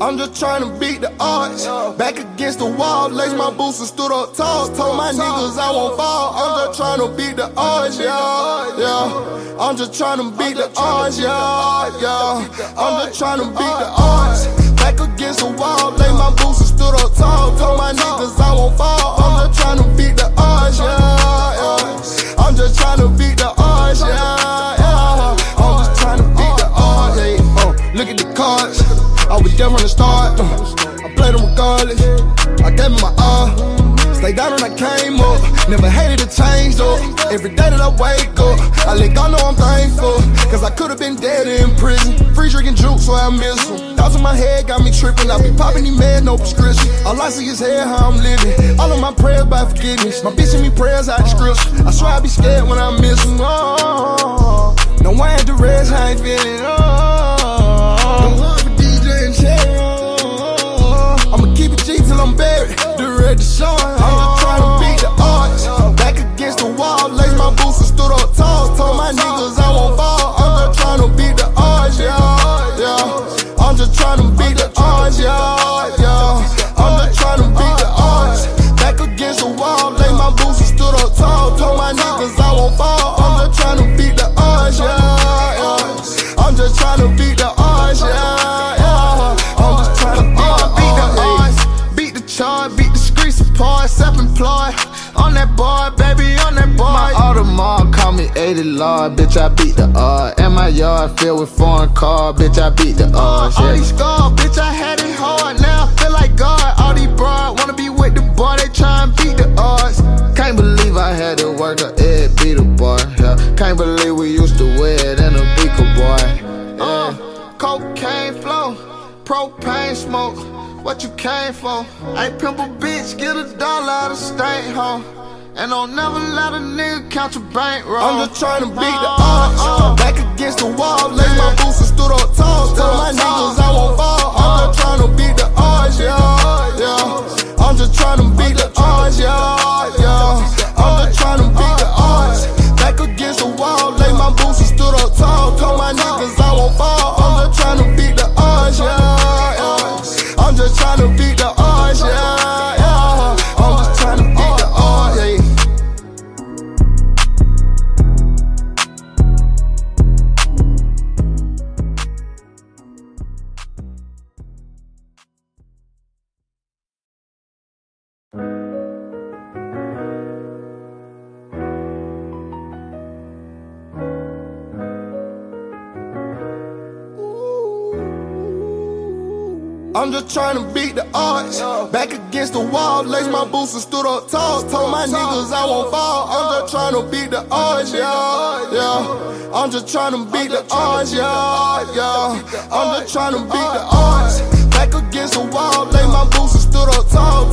I'm just trying to beat the odds. Back against the wall, lace my boots and stood up tall. Told my niggas I won't fall. I'm just trying to beat the odds, yeah, yeah. I'm just trying to beat the odds, yeah, yeah. I'm just trying to beat the odds. Back against the wall, lay my boots and stood up tall. Told my niggas I won't fall. I'm just trying to beat the odds, yeah, yeah. I'm just trying to beat the odds, yeah. Start. Uh, I played them regardless. I gave them my all. Stay down and I came up. Never hated a change though. Every day that I wake up, I let God know I'm thankful. Cause I could've been dead in prison. Free drinking juice, so I miss him. Thoughts in my head got me tripping. I be popping these meds, no prescription. All I see is hair, how I'm living. All of my prayers by forgiveness. My bitch send me prayers out the scripture. I swear I be scared when I miss him. Oh, no, I ain't rest, I ain't feeling. Oh, just trying to beat the odds, yeah, yeah. I'm just trying to beat the oh, beat the odds. beat the charge, beat the streets apart, self-employed. On that boy, baby, on that boy. My Audemars call me 80 Lord, bitch, I beat the odds. And my yard filled with foreign cars, bitch, I beat the oh, odds. All these scars, bitch, I had it hard. Now I feel like God. All these broad wanna be with the boy, they try and beat the odds. Can't believe I had to work a Ed beat the boy. Yeah. Can't believe we propane smoke. What you came for? Hey, pimple bitch, get a dollar out of state home. And don't never let a nigga count your bankroll. I'm just trying to beat the uh, odds. Uh. Back against the wall, lay my boots and stood up tall. Tell my niggas I won't fall. I'm just trying to beat the odds. Back against the wall, lace my boots and stood up tall. Told my niggas I won't fall. I'm just trying to beat the odds, yeah, yeah. I'm just trying to beat the odds, yeah, yeah. I'm just trying to beat the odds. Back against the wall, lay my boots and stood up tall.